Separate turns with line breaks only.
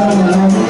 Oh,